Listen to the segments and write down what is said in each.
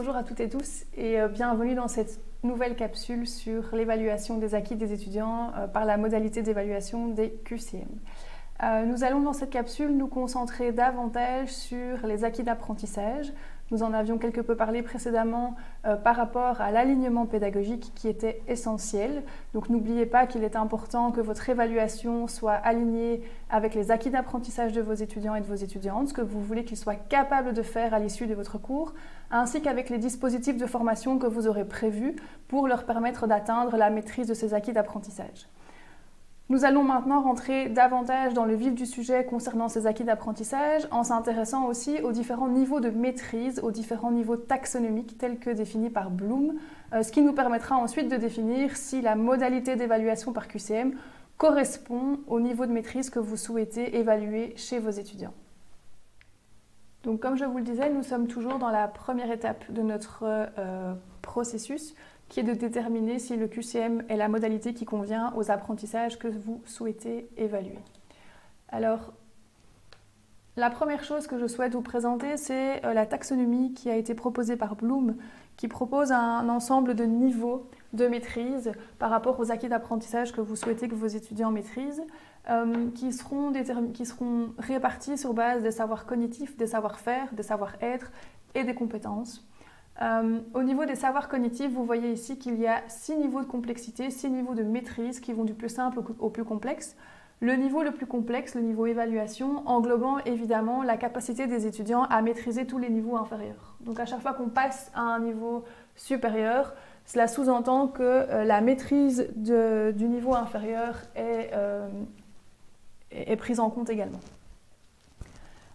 bonjour à toutes et tous et euh, bienvenue dans cette nouvelle capsule sur l'évaluation des acquis des étudiants euh, par la modalité d'évaluation des QCM. Euh, nous allons dans cette capsule nous concentrer davantage sur les acquis d'apprentissage, nous en avions quelque peu parlé précédemment par rapport à l'alignement pédagogique qui était essentiel. Donc n'oubliez pas qu'il est important que votre évaluation soit alignée avec les acquis d'apprentissage de vos étudiants et de vos étudiantes, ce que vous voulez qu'ils soient capables de faire à l'issue de votre cours, ainsi qu'avec les dispositifs de formation que vous aurez prévus pour leur permettre d'atteindre la maîtrise de ces acquis d'apprentissage. Nous allons maintenant rentrer davantage dans le vif du sujet concernant ces acquis d'apprentissage en s'intéressant aussi aux différents niveaux de maîtrise, aux différents niveaux taxonomiques tels que définis par Bloom, euh, ce qui nous permettra ensuite de définir si la modalité d'évaluation par QCM correspond au niveau de maîtrise que vous souhaitez évaluer chez vos étudiants. Donc comme je vous le disais, nous sommes toujours dans la première étape de notre euh, processus qui est de déterminer si le QCM est la modalité qui convient aux apprentissages que vous souhaitez évaluer. Alors, la première chose que je souhaite vous présenter, c'est euh, la taxonomie qui a été proposée par Bloom, qui propose un ensemble de niveaux de maîtrise par rapport aux acquis d'apprentissage que vous souhaitez que vos étudiants maîtrisent, euh, qui, seront qui seront répartis sur base des savoirs cognitifs, des savoir-faire, des savoir-être et des compétences. Euh, au niveau des savoirs cognitifs, vous voyez ici qu'il y a six niveaux de complexité, six niveaux de maîtrise qui vont du plus simple au plus complexe. Le niveau le plus complexe, le niveau évaluation, englobant évidemment la capacité des étudiants à maîtriser tous les niveaux inférieurs. Donc à chaque fois qu'on passe à un niveau supérieur, cela sous-entend que euh, la maîtrise du niveau inférieur euh, est prise en compte également.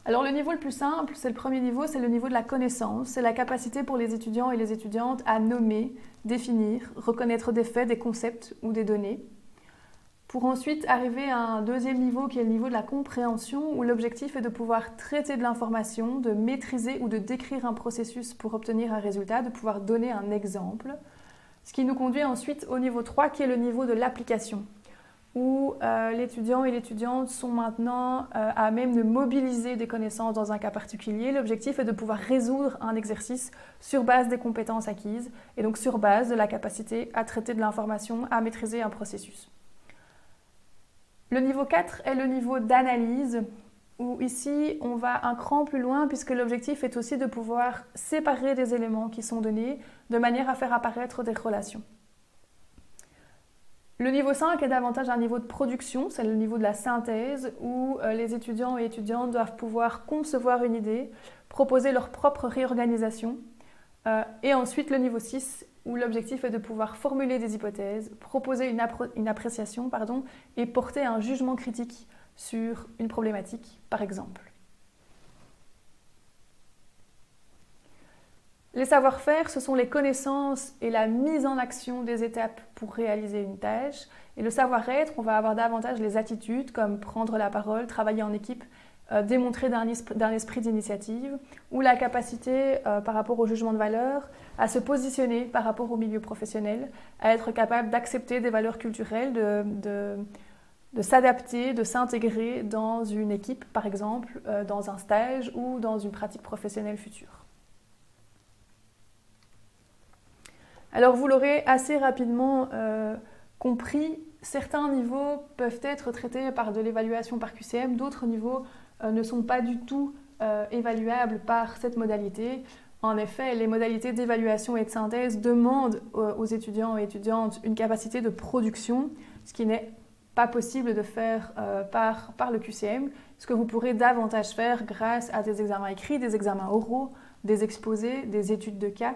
Alors le niveau le plus simple, c'est le premier niveau, c'est le niveau de la connaissance. C'est la capacité pour les étudiants et les étudiantes à nommer, définir, reconnaître des faits, des concepts ou des données. Pour ensuite arriver à un deuxième niveau qui est le niveau de la compréhension, où l'objectif est de pouvoir traiter de l'information, de maîtriser ou de décrire un processus pour obtenir un résultat, de pouvoir donner un exemple. Ce qui nous conduit ensuite au niveau 3 qui est le niveau de l'application où euh, l'étudiant et l'étudiante sont maintenant euh, à même de mobiliser des connaissances dans un cas particulier. L'objectif est de pouvoir résoudre un exercice sur base des compétences acquises et donc sur base de la capacité à traiter de l'information, à maîtriser un processus. Le niveau 4 est le niveau d'analyse, où ici on va un cran plus loin puisque l'objectif est aussi de pouvoir séparer des éléments qui sont donnés de manière à faire apparaître des relations. Le niveau 5 est davantage un niveau de production, c'est le niveau de la synthèse, où euh, les étudiants et étudiantes doivent pouvoir concevoir une idée, proposer leur propre réorganisation. Euh, et ensuite le niveau 6, où l'objectif est de pouvoir formuler des hypothèses, proposer une, appréciation et porter un jugement critique sur une problématique, par exemple. Les savoir-faire, ce sont les connaissances et la mise en action des étapes pour réaliser une tâche. Et le savoir-être, on va avoir davantage les attitudes comme prendre la parole, travailler en équipe, euh, démontrer d'un esprit d'initiative, ou la capacité euh, par rapport au jugement de valeur à se positionner par rapport au milieu professionnel, à être capable d'accepter des valeurs culturelles, de, s'adapter, de s'intégrer dans une équipe, par exemple, euh, dans un stage ou dans une pratique professionnelle future. Alors vous l'aurez assez rapidement euh, compris, certains niveaux peuvent être traités par de l'évaluation par QCM, d'autres niveaux euh, ne sont pas du tout euh, évaluables par cette modalité. En effet, les modalités d'évaluation et de synthèse demandent aux étudiants et étudiantes une capacité de production, ce qui n'est pas possible de faire par, par le QCM, ce que vous pourrez davantage faire grâce à des examens écrits, des examens oraux, des exposés, des études de cas.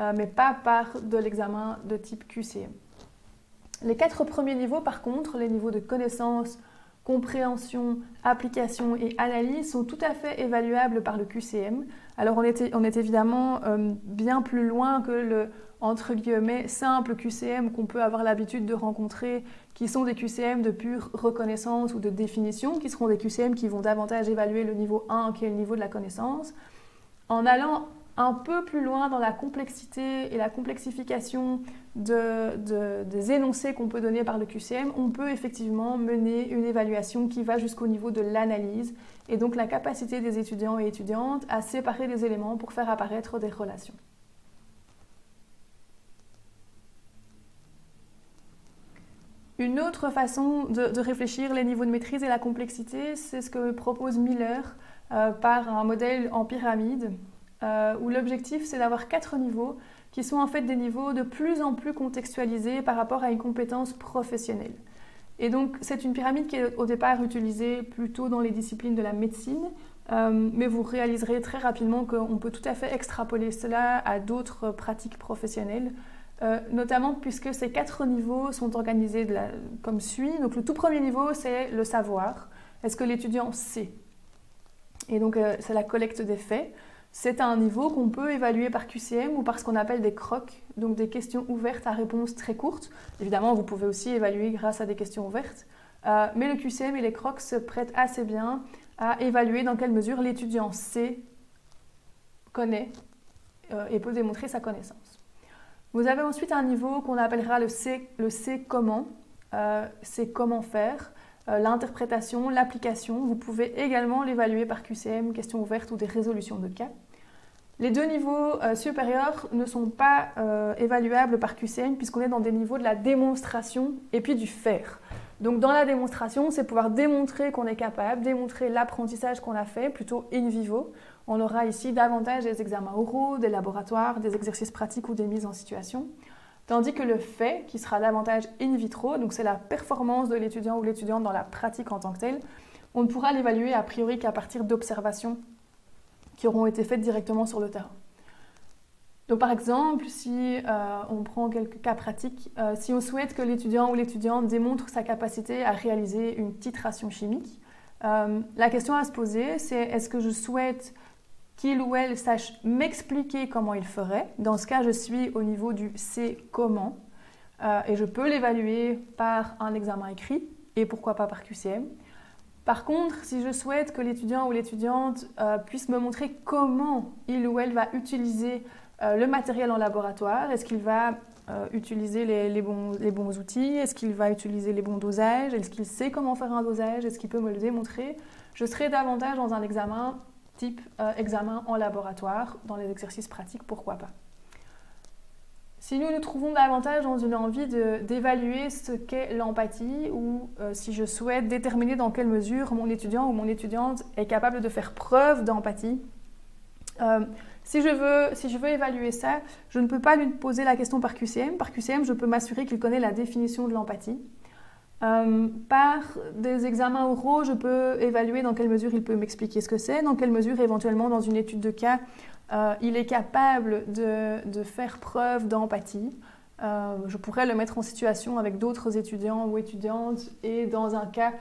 Euh, mais pas par de l'examen de type QCM. Les quatre premiers niveaux, par contre, les niveaux de connaissance, compréhension, application et analyse sont tout à fait évaluables par le QCM. Alors on est, on est évidemment euh, bien plus loin que le entre guillemets simple QCM qu'on peut avoir l'habitude de rencontrer, qui sont des QCM de pure reconnaissance ou de définition, qui seront des QCM qui vont davantage évaluer le niveau 1 qui est le niveau de la connaissance. En allant un peu plus loin dans la complexité et la complexification des énoncés qu'on peut donner par le QCM, on peut effectivement mener une évaluation qui va jusqu'au niveau de l'analyse et donc la capacité des étudiants et étudiantes à séparer des éléments pour faire apparaître des relations. Une autre façon de, réfléchir les niveaux de maîtrise et la complexité, c'est ce que propose Miller euh, par un modèle en pyramide euh, où l'objectif c'est d'avoir quatre niveaux qui sont en fait des niveaux de plus en plus contextualisés par rapport à une compétence professionnelle. Et donc c'est une pyramide qui est au départ utilisée plutôt dans les disciplines de la médecine, euh, mais vous réaliserez très rapidement qu'on peut tout à fait extrapoler cela à d'autres pratiques professionnelles. Euh, notamment puisque ces quatre niveaux sont organisés comme suit. Donc le tout premier niveau, c'est le savoir. Est-ce que l'étudiant sait? Et donc euh, c'est la collecte des faits. C'est un niveau qu'on peut évaluer par QCM ou par ce qu'on appelle des crocs, donc des questions ouvertes à réponse très courtes. Évidemment, vous pouvez aussi évaluer grâce à des questions ouvertes. Euh, mais le QCM et les crocs se prêtent assez bien à évaluer dans quelle mesure l'étudiant sait, connaît et peut démontrer sa connaissance. Vous avez ensuite un niveau qu'on appellera le C, comment. Euh, c'est comment faire, euh, l'interprétation, l'application. Vous pouvez également l'évaluer par QCM, questions ouvertes ou des résolutions de cas. Les deux niveaux euh, supérieurs ne sont pas évaluables par QCM puisqu'on est dans des niveaux de la démonstration et puis du faire. Donc dans la démonstration, c'est pouvoir démontrer qu'on est capable, démontrer l'apprentissage qu'on a fait, plutôt in vivo. On aura ici davantage des examens oraux, des laboratoires, des exercices pratiques ou des mises en situation. Tandis que le fait, qui sera davantage in vitro, donc c'est la performance de l'étudiant ou l'étudiante dans la pratique en tant que telle, on ne pourra l'évaluer a priori qu'à partir d'observations qui auront été faites directement sur le terrain. Donc par exemple, si euh, on prend quelques cas pratiques, euh, si on souhaite que l'étudiant ou l'étudiante démontre sa capacité à réaliser une titration chimique, euh, la question à se poser, c'est est-ce que je souhaite qu'il ou elle sache m'expliquer comment il ferait. Dans ce cas, je suis au niveau du c'est comment euh, et je peux l'évaluer par un examen écrit et pourquoi pas par QCM. Par contre, si je souhaite que l'étudiant ou l'étudiante euh, puisse me montrer comment il ou elle va utiliser euh, le matériel en laboratoire, est-ce qu'il va utiliser les, bons, les, bons, outils, est-ce qu'il va utiliser les bons dosages, est-ce qu'il sait comment faire un dosage, est-ce qu'il peut me le démontrer, je serai davantage dans un examen type euh, examen en laboratoire, dans les exercices pratiques, pourquoi pas. Si nous nous trouvons davantage dans une envie d'évaluer ce qu'est l'empathie ou euh, si je souhaite déterminer dans quelle mesure mon étudiant ou mon étudiante est capable de faire preuve d'empathie, euh, si, si je veux évaluer ça, je ne peux pas lui poser la question par QCM. Par QCM, je peux m'assurer qu'il connaît la définition de l'empathie. Euh, par des examens oraux, je peux évaluer dans quelle mesure il peut m'expliquer ce que c'est, dans quelle mesure éventuellement dans une étude de cas, euh, il est capable de, faire preuve d'empathie. Euh, je pourrais le mettre en situation avec d'autres étudiants ou étudiantes et dans un cas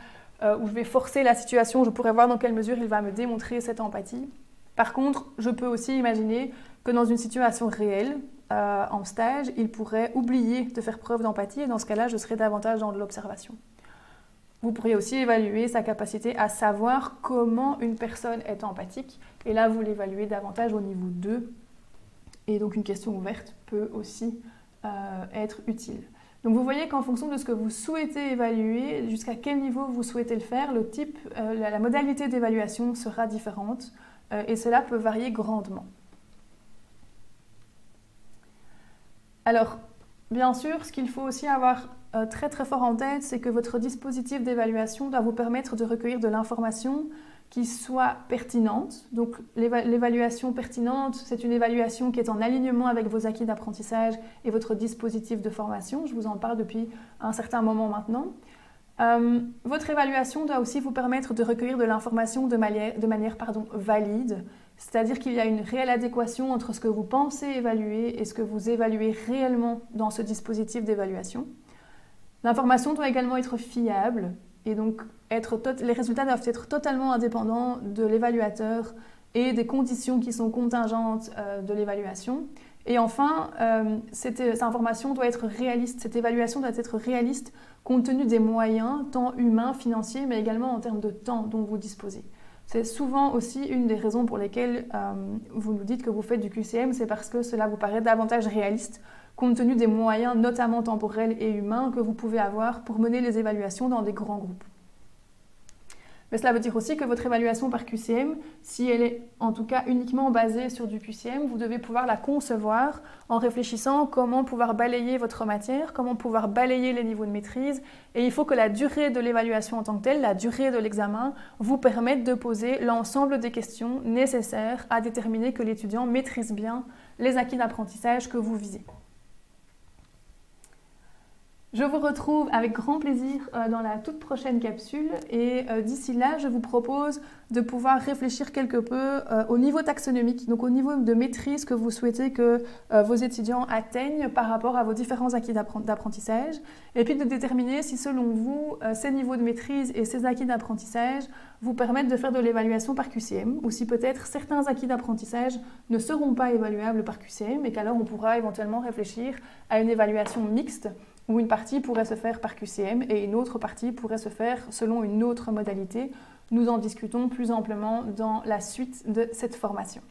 où je vais forcer la situation, je pourrais voir dans quelle mesure il va me démontrer cette empathie. Par contre, je peux aussi imaginer que dans une situation réelle, euh, en stage, il pourrait oublier de faire preuve d'empathie et dans ce cas-là, je serais davantage dans l'observation. Vous pourriez aussi évaluer sa capacité à savoir comment une personne est empathique et là, vous l'évaluez davantage au niveau 2 et donc une question ouverte peut aussi euh, être utile. Donc vous voyez qu'en fonction de ce que vous souhaitez évaluer, jusqu'à quel niveau vous souhaitez le faire, le type, euh, la, modalité d'évaluation sera différente et cela peut varier grandement. Alors, bien sûr, ce qu'il faut aussi avoir euh, très très fort en tête, c'est que votre dispositif d'évaluation doit vous permettre de recueillir de l'information qui soit pertinente. Donc l'évaluation pertinente, c'est une évaluation qui est en alignement avec vos acquis d'apprentissage et votre dispositif de formation. Je vous en parle depuis un certain moment maintenant. Euh, votre évaluation doit aussi vous permettre de recueillir de l'information de manière, valide, c'est-à-dire qu'il y a une réelle adéquation entre ce que vous pensez évaluer et ce que vous évaluez réellement dans ce dispositif d'évaluation. L'information doit également être fiable et donc les résultats doivent être totalement indépendants de l'évaluateur et des conditions qui sont contingentes euh, de l'évaluation. Et enfin, euh, cette, information doit être réaliste, cette évaluation doit être réaliste compte tenu des moyens, tant humains, financiers, mais également en termes de temps dont vous disposez. C'est souvent aussi une des raisons pour lesquelles euh, vous nous dites que vous faites du QCM, c'est parce que cela vous paraît davantage réaliste compte tenu des moyens, notamment temporels et humains, que vous pouvez avoir pour mener les évaluations dans des grands groupes. Mais cela veut dire aussi que votre évaluation par QCM, si elle est en tout cas uniquement basée sur du QCM, vous devez pouvoir la concevoir en réfléchissant comment pouvoir balayer votre matière, comment pouvoir balayer les niveaux de maîtrise. Et il faut que la durée de l'évaluation en tant que telle, la durée de l'examen, vous permette de poser l'ensemble des questions nécessaires à déterminer que l'étudiant maîtrise bien les acquis d'apprentissage que vous visez. Je vous retrouve avec grand plaisir euh, dans la toute prochaine capsule. Et euh, d'ici là, je vous propose de pouvoir réfléchir quelque peu euh, au niveau taxonomique, donc au niveau de maîtrise que vous souhaitez que vos étudiants atteignent par rapport à vos différents acquis d'apprentissage. Et puis de déterminer si selon vous, ces niveaux de maîtrise et ces acquis d'apprentissage vous permettent de faire de l'évaluation par QCM ou si peut-être certains acquis d'apprentissage ne seront pas évaluables par QCM et qu'alors on pourra éventuellement réfléchir à une évaluation mixte où une partie pourrait se faire par QCM et une autre partie pourrait se faire selon une autre modalité. Nous en discutons plus amplement dans la suite de cette formation.